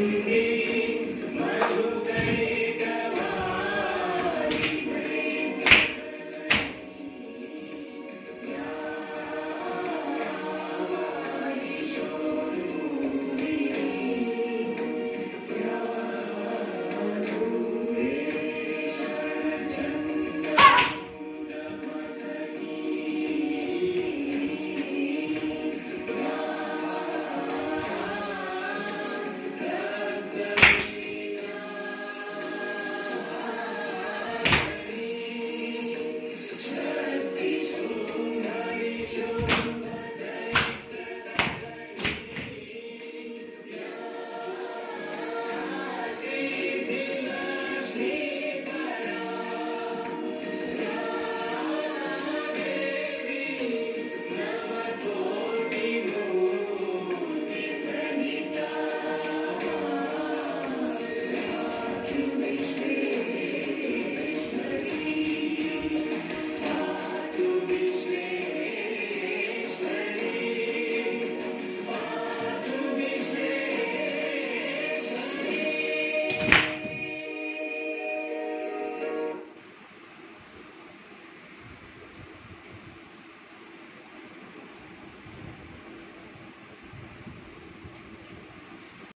esse